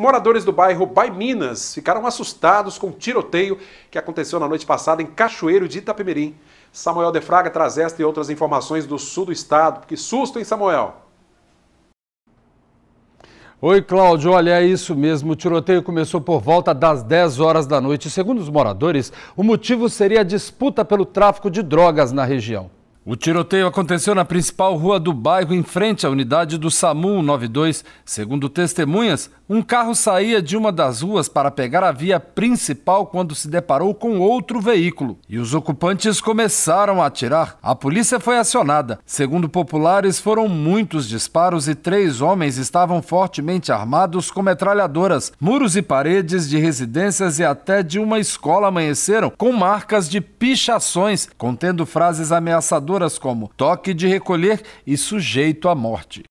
moradores do bairro Bai Minas ficaram assustados com o tiroteio que aconteceu na noite passada em Cachoeiro de Itapemirim. Samuel Defraga traz esta e outras informações do sul do estado. Que susto, hein, Samuel? Oi, Cláudio. Olha, é isso mesmo. O tiroteio começou por volta das 10 horas da noite. Segundo os moradores, o motivo seria a disputa pelo tráfico de drogas na região. O tiroteio aconteceu na principal rua do bairro, em frente à unidade do SAMU 92. Segundo testemunhas, um carro saía de uma das ruas para pegar a via principal quando se deparou com outro veículo. E os ocupantes começaram a atirar. A polícia foi acionada. Segundo populares, foram muitos disparos e três homens estavam fortemente armados com metralhadoras. Muros e paredes de residências e até de uma escola amanheceram com marcas de pichações, contendo frases ameaçadoras como toque de recolher e sujeito à morte.